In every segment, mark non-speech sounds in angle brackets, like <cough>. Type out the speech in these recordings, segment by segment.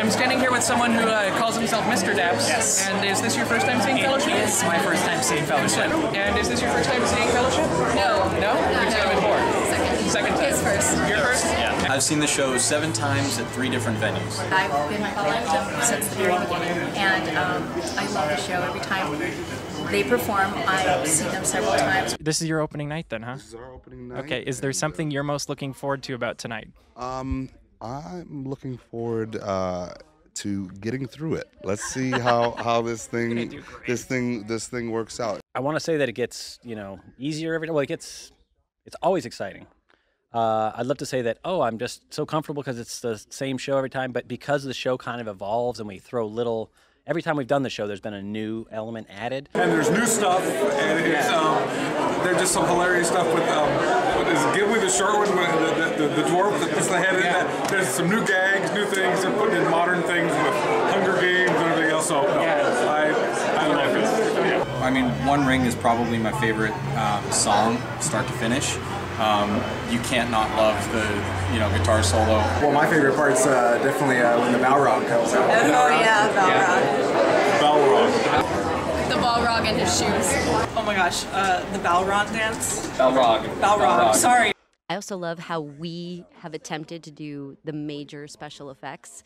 I'm standing here with someone who uh, calls himself Mr. Daps. Yes. And is this your first time seeing Fellowship? It is my first time seeing Fellowship. And is this your first time seeing Fellowship? No. No? You've seen it before? Second. Second time. His first. Your first? Yeah. I've seen the show seven times at three different venues. I've been following them since the very beginning, and um, I love the show. Every time they perform, I've seen them several times. This is your opening night then, huh? This is our opening night. Okay, is there something you're most looking forward to about tonight? Um, I'm looking forward uh, to getting through it. Let's see how <laughs> how this thing this thing this thing works out. I want to say that it gets you know easier every well it gets it's always exciting. Uh, I'd love to say that oh I'm just so comfortable because it's the same show every time, but because the show kind of evolves and we throw little every time we've done the show, there's been a new element added. and there's new stuff, and it's um, there's just some hilarious stuff with um, what is it, Gimli the short one, with the, the, the dwarf that puts the head in. That there's some new gags, new things. They're putting in modern things with Hunger Games and everything else. So no, I I love it. I mean, One Ring is probably my favorite um, song, start to finish. Um, you can't not love the you know guitar solo. Well, my favorite part's uh, definitely uh, when the Balrog comes out. Oh yeah, Balrog. Balrog. The Balrog and his shoes. Oh my gosh, uh, the Balrog dance. Balrog. Balrog. Sorry. I also love how we have attempted to do the major special effects.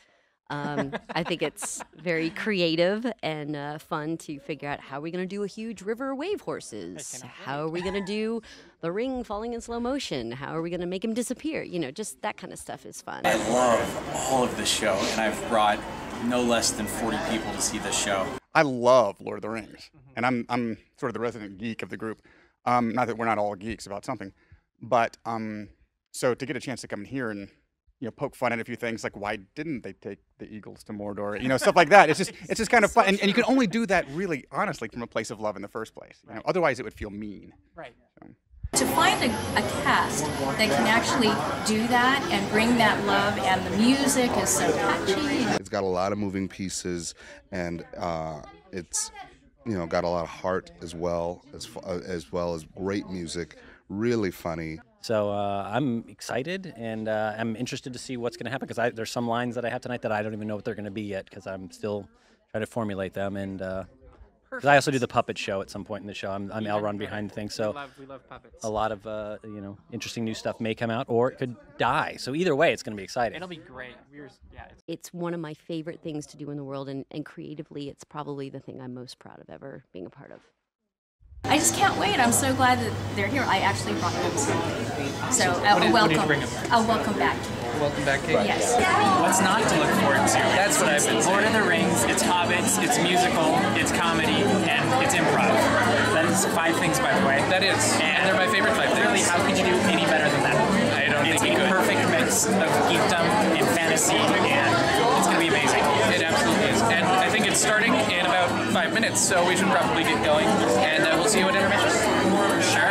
Um, I think it's very creative and uh, fun to figure out how are we going to do a huge river wave horses? How are we going to do <laughs> the ring falling in slow motion? How are we going to make him disappear? You know, just that kind of stuff is fun. I love all of this show, and I've brought no less than 40 people to see this show. I love Lord of the Rings, and I'm I'm sort of the resident geek of the group. Um, not that we're not all geeks about something, but um, so to get a chance to come in here and you know poke fun at a few things like why didn't they take the Eagles to Mordor? You know stuff like that. It's just <laughs> it's just kind of fun, and, and you can only do that really honestly from a place of love in the first place. You know, otherwise it would feel mean. Right. To find a, a cast that can actually do that and bring that love, and the music is so catchy. It's got a lot of moving pieces, and uh, it's you know got a lot of heart as well as uh, as well as great music. Really funny. So uh, I'm excited and uh, I'm interested to see what's going to happen because there's some lines that I have tonight that I don't even know what they're going to be yet because I'm still trying to formulate them and. Uh, 'cause I also do the puppet show at some point in the show. I'm, I'm Elrond behind things, so we love, we love puppets. a lot of uh, you know interesting new stuff may come out or it could die. So either way, it's going to be exciting. It'll be great. We're, yeah, it's It's one of my favorite things to do in the world, and, and creatively, it's probably the thing I'm most proud of ever being a part of. I just can't wait. I'm so glad that they're here. I actually brought them. So uh, What did- a what did you welcome. bring 'em? A welcome back. Welcome back, Kate. Yes. What's not to look forward to? That's what I've been It's Lord of the Rings, it's Hobbits, it's musical, it's comedy, and it's improv. That is five things, by the way. That is. And they're my favorite five Literally, things. how could you do any better than that? I don't it's think a you could. perfect mix of geekdom and fantasy, and it's going to be amazing. It absolutely is. And I think it's starting in about five minutes, so we should probably get going. And uh, we'll see you at intermission. Sure?